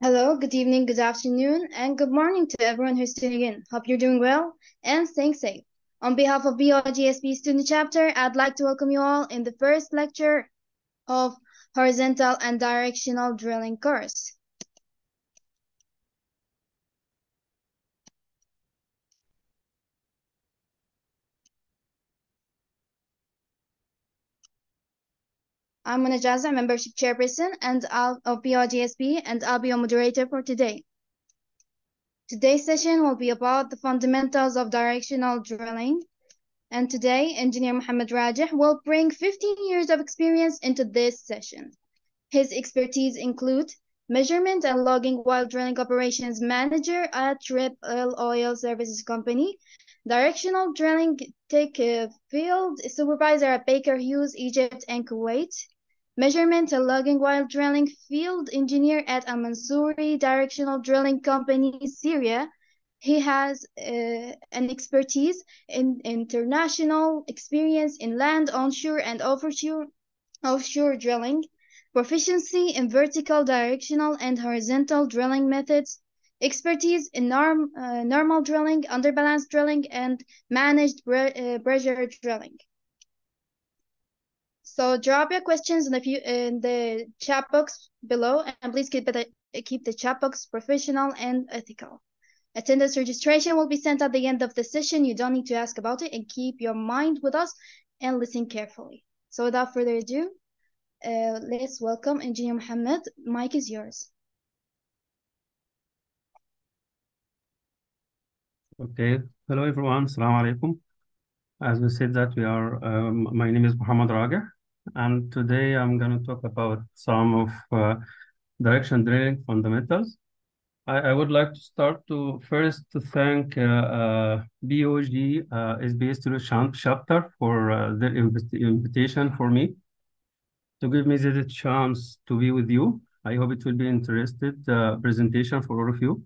Hello, good evening, good afternoon, and good morning to everyone who's tuning in. Hope you're doing well and staying safe. On behalf of BUOG SPE Student Chapter, I'd like to welcome you all in the first lecture of Horizontal and Directional Drilling course. I'm Mona Jaza, membership chairperson and I'll, of BUOG SPE, and I'll be your moderator for today. Today's session will be about the fundamentals of directional drilling. And today, Engineer Mohamed Rageh will bring 15 years of experience into this session. His expertise include measurement and logging while drilling operations manager at Rip Oil Services Company, directional drilling tech uh, field supervisor at Baker Hughes, Egypt and Kuwait, measurement and logging while drilling field engineer at Al Mansouri Directional Drilling Company, Syria. He has uh, an expertise in international experience in land, onshore, and offshore, offshore drilling, proficiency in vertical, directional, and horizontal drilling methods, expertise in norm, uh, normal drilling, underbalance drilling, and managed uh, pressure drilling. So drop your questions in the few, in the chat box below, and please keep it keep the chat box professional and ethical. Attendance registration will be sent at the end of the session. You don't need to ask about it, and keep your mind with us and listen carefully. So without further ado, uh, let's welcome Engineer Mohamed. Mike is yours. Okay, hello everyone, Assalamu alaikum. As we said that we are, um, my name is Mohamed Rageh, and today I'm going to talk about some of uh, direction drilling fundamentals. I, I, would like to start to first to thank uh, uh, BUOG uh, SPE Student Chapter for uh, their invitation for me to give me the chance to be with you. I hope it will be interesting uh, presentation for all of you.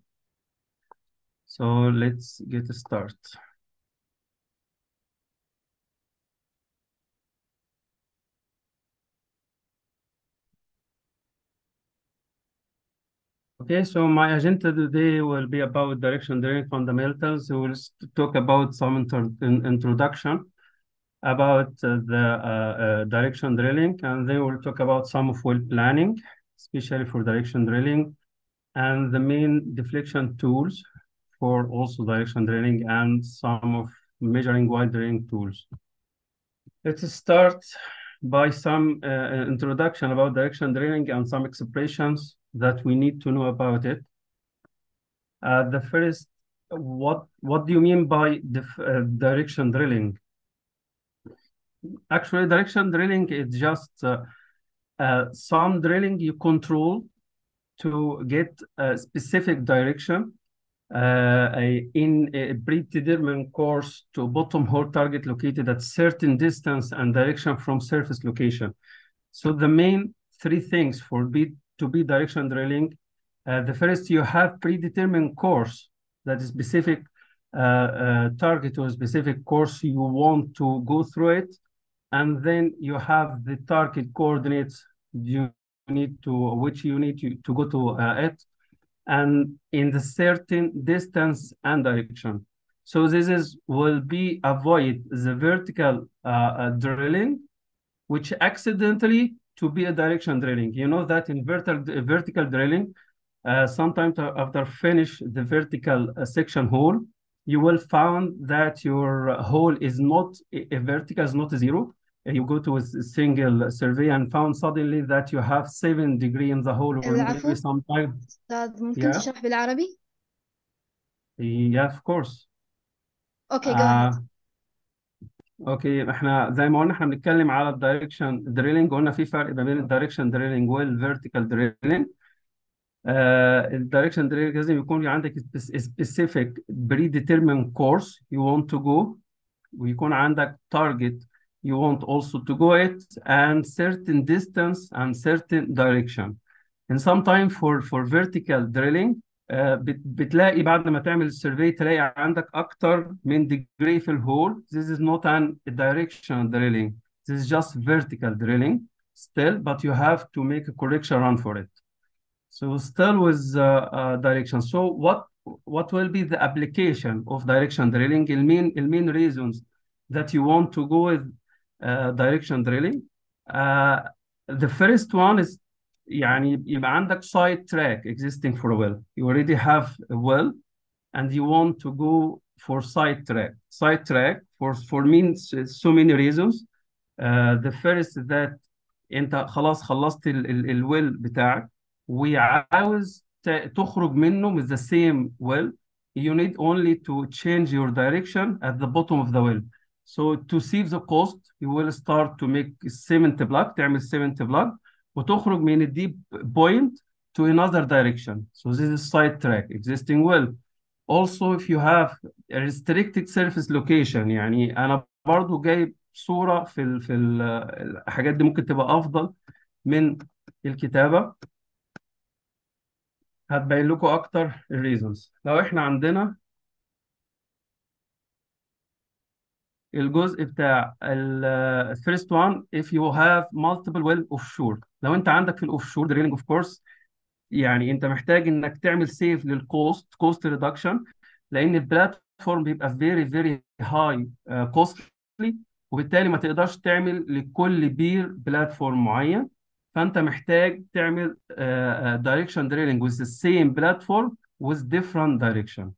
So let's get started. Okay, so my agenda today will be about direction drilling fundamentals. We will talk about some in introduction about uh, the uh, uh, direction drilling, and then we'll talk about some of well planning, especially for direction drilling, and the main deflection tools for also direction drilling and some of measuring while drilling tools. Let's start by some uh, introduction about direction drilling and some expressions that we need to know about it. Uh, the first, what what do you mean by uh, direction drilling? Actually, direction drilling is just uh, uh, some drilling you control to get a specific direction uh, a, in a predetermined course to a bottom hole target located at certain distance and direction from surface location. So the main three things for be to be direction drilling. Uh, the first, you have predetermined course that is specific uh, uh, target or specific course you want to go through it. And then you have the target coordinates you need to, which you need to, to go to uh, it and in the certain distance and direction. So this is will be avoid the vertical uh, uh, drilling, which accidentally to be a direction drilling. You know that in vertical vertical drilling, uh, sometimes after finish the vertical uh, section hole, you will found that your hole is not a vertical is not zero You go to a single survey and found suddenly that you have seven degree in the hole or maybe sometimes. ممكن Yeah. تشرح بالعربي؟ Yeah, of course. Okay, go ahead. آه اوكي احنا زي ما قلنا احنا بنتكلم على الدايركشن دريلينج قلنا في فرق ما بين الدايركشن دريلينج والفيرتيكال دريلينج الدايركشن دريلينج لازم يكون عندك specific predetermined course you want to go ويكون عندك target you want also to go it and certain distance and certain direction and sometimes for for vertical drilling آه، بت- بتلاقي بعد ما تعمل السيرفي تلاقي عندك اكتر من degree في الهول this is not an directional drilling this is just vertical drilling still but you have to make a correction run for it So still with uh, uh, direction. So what what will be the application of direction drilling? The main the main reasons that you want to go with uh, direction drilling. Uh, the first one is يعني يبقى عندك side track existing for a well. You already have a well and you want to go for side track. Side track for for means so many reasons. Uh, the first that انت خلاص خلصت الويل بتاعك وعاوز ت- تخرج منه with the same well you need only to change your direction at the bottom of the well So to save the cost you will start to make cement block تعمل cement block وتخرج من الديب point to another direction so this is side track existing well also if you have a restricted surface location يعني أنا برضو جايب صورة في ال في ال الحاجات دي ممكن تبقى افضل من الكتابة هتبين لكم أكتر الريزونز لو إحنا عندنا الجزء بتاع الفيرست وان if you have multiple well offshore. لو انت عندك في الاوفشور دريلينج اوف كورس يعني انت محتاج انك تعمل سيف للكوست كوست ريدكشن لأن البلاتفورم بيبقى فيري فيري هاي كوستلي وبالتالي ما تقدرش تعمل لكل بير بلاتفورم معين. فأنت محتاج تعمل دايركشن with the same platform with different direction.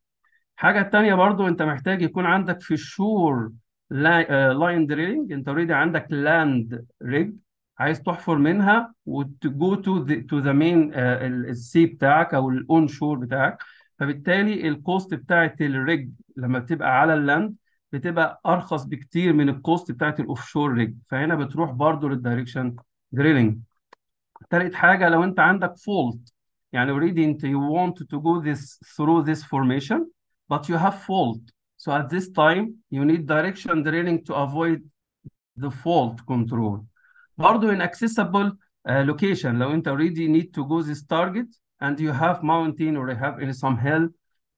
حاجة تانية برضو انت محتاج يكون عندك في الشور لاين دريلينج انت اوريدي عندك لاند ريج عايز تحفر منها وتجو تو تو ذا مين السي بتاعك أو الاون شور بتاعك. فبالتالي الكوست بتاعت الريج لما بتبقى على اللاند بتبقى أرخص بكتير من الكوست بتاعت الاوف شور ريج فهنا بتروح برضو للدايركشن دريلينج تالت حاجة لو انت عندك فولت يعني already انت you want to go this through this formation but you have fault. so at this time you need direction drilling to avoid the fault control برضو inaccessible uh, location لو انت already need to go this target and you have mountain or you have in some hill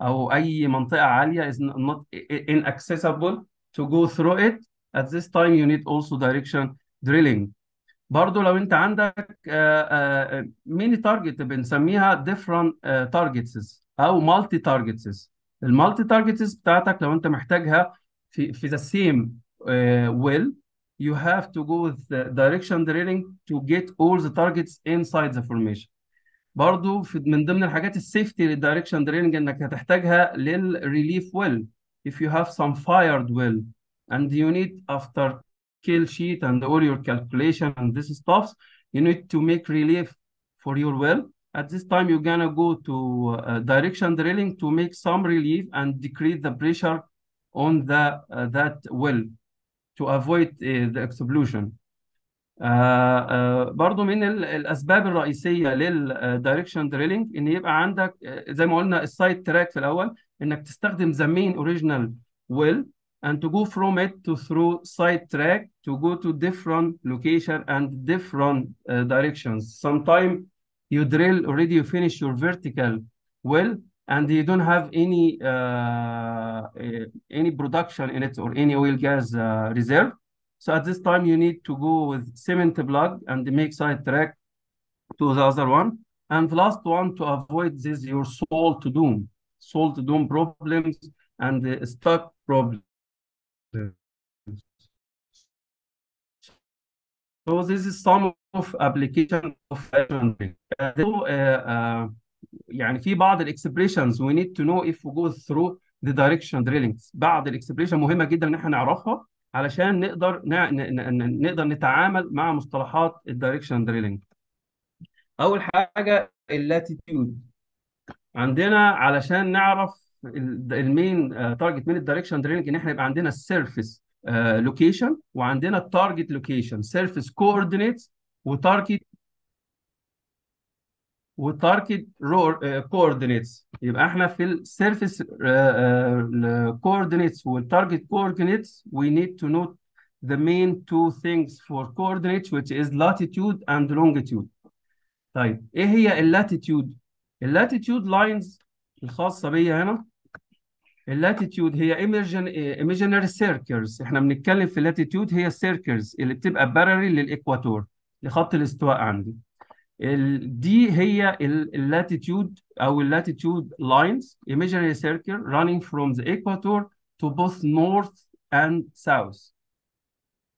او اي منطقة عالية is not inaccessible to go through it at this time you need also direction drilling برضو لو انت عندك ميني تارجت بنسميها different تارجتس او مالتي تارجتس المالتي تارجتس بتاعتك لو انت محتاجها في في same uh, well you have to go with the direction drilling to get all the targets inside the formation برضو في من ضمن الحاجات السيفتي للدايركشن دريلنج انك هتحتاجها للريليف ويل if you have some fired well and you need after kill sheet and all your calculation and this stuff you need to make relief for your well at this time you're gonna go to uh, direction drilling to make some relief and decrease the pressure on the uh, that well to avoid uh, the explosion آه آه برضو من الاسباب الرئيسيه للدايركشن دريلينج ان يبقى عندك زي ما قلنا السايد تراك في الاول انك تستخدم the main original well and to go from it to through side track to go to different location and different uh, directions sometime you drill already you finish your vertical well and you don't have any uh, eh, any production in it or any oil gas uh, reserve So at this time, you need to go with cement plug and make side track to the other one. And the last one to avoid this, your salt dome salt dome problems and the stuck problems. So this is some of application of uh, uh, يعني في بعض الاكسبريشنز we need to know if we go through the direction drilling. بعض الاكسبريشن مهمة جدا إن إحنا نعرفها علشان نقدر نقدر نتعامل مع مصطلحات الدايركشن دريلينج أول حاجة اللاتيتيود عندنا علشان نعرف المين تارجت من الدايركشن دريلينج إن إحنا يبقى عندنا السيرفيس لوكيشن وعندنا التارجت لوكيشن سيرفيس كوردينيتس وتارجت وتارجت كوردينيتس يبقى احنا في السيرفيس كوردينيتس والتارجت كوردينيتس we need to note the main two things for coordinates which is latitude and longitude طيب ايه هي اللاتيتيود اللاتيتيود لاينز الخاصه بيا هنا اللاتيتيود هي imaginary circles. إحنا بنتكلم في اللاتيتيود هي السيركلز اللي بتبقى باراليل للإكواتور لخط الاستواء عندي. دي هي اللاتيتيود أو اللاتيتيود لاينز imaginary circle running from the equator to both north and south.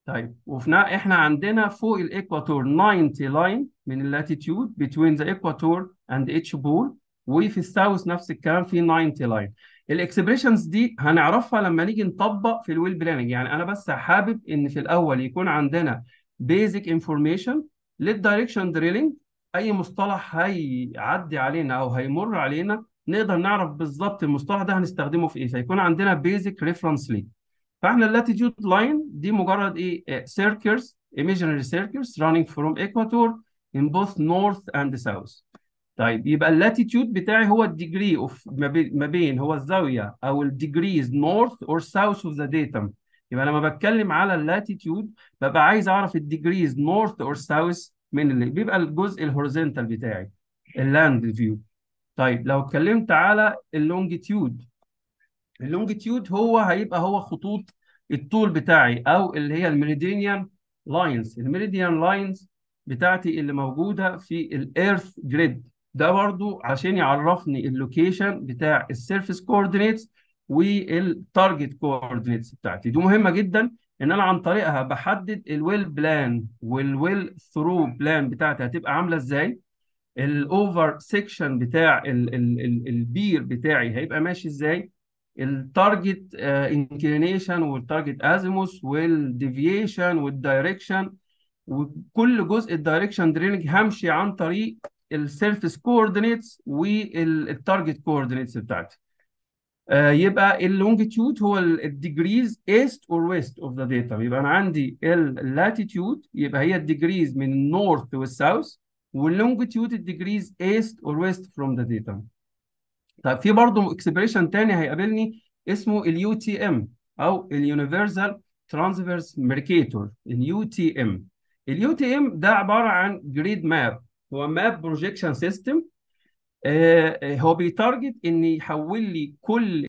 طيب وفي نا- إحنا عندنا فوق الايكواتور 90 لاين من اللاتيتيود between the equator and each pole وفي الساوث نفس الكلام في 90 لاين الاكسبريشنز دي هنعرفها لما نيجي نطبق في الويل بلاننج. يعني أنا بس حابب إن في الأول يكون عندنا بيزك انفورميشن للدايركشن دريلينج أي مصطلح هيعدي علينا أو هيمر علينا نقدر نعرف بالظبط المصطلح ده هنستخدمه في إيه. فيكون عندنا بيزك ريفرنس ليه فإحنا اللاتيتيود لاين دي مجرد إيه؟ سيركلز imaginary circles running from equator in both north and south. طيب يبقى اللاتيتيود بتاعي هو الديجري اوف ما بي- ما بين هو الزاوية أو الديجريز نورث اور ساوث اوف ذا ديتم يبقى لما بتكلم على اللاتيتيود ببقى عايز أعرف الديجريز نورث اور ساوث من اللي بيبقى الجزء الهوريزونتال بتاعي اللاند فيو طيب لو اتكلمت على اللونجيتيود اللونجيتيود هو هيبقى هو خطوط الطول بتاعي أو اللي هي الميريديان لاينز الميريديان لاينز بتاعتي اللي موجودة في الايرث جريد ده برضو عشان يعرفني اللوكيشن بتاع السيرفيس كوردينيتس والتارجت كوردينيتس بتاعتي. دي مهمة جدا إن أنا عن طريقها بحدد الويل بلان والويل ثرو بلان بتاعتي هتبقى عاملة إزاي. الاوفر سيكشن بتاع ال ال ال البير بتاعي هيبقى ماشي إزاي. التارجت انكلينيشن والتارجت ازيموس والديفيشن والدايركشن وكل جزء الدايركشن درينج همشي عن طريق السيرفيس كوردينيتس والتارجت كوردينيتس بتاعتي. آه، يبقى اللونجيتيود هو الديجريز ايست اور ويست اوف ذا داتا يبقى أنا عندي اللاتيتيود يبقى هي الديجريز من النورث والساوث واللونجيتيود الديجريز ايست اور ويست فروم ذا داتا طيب في برضه اكسبريشن تاني هيقابلني اسمه اليو تي ام أو اليونيفرسال ترانسفيرس ميركاتور اليو تي ام اليو تي ام ده عبارة عن جريد ماب هو ماب بروجيكشن سيستم هو بيتارجت إن يحول لي كل